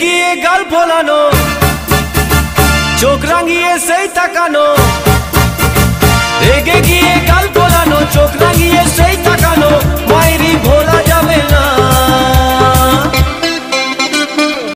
গিয়ে গাল ফোলানো চোখ রাঙিয়ে সেই তাকানো।